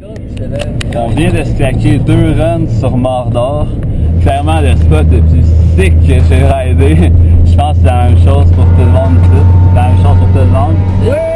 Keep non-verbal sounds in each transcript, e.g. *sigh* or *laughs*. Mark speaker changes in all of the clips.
Speaker 1: On vient de se claquer deux runs sur Mordor. Clairement, le spot le plus sick que j'ai raidé. *laughs* Je pense que c'est la même chose pour tout le monde. C'est la même chose pour tout le monde.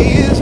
Speaker 2: is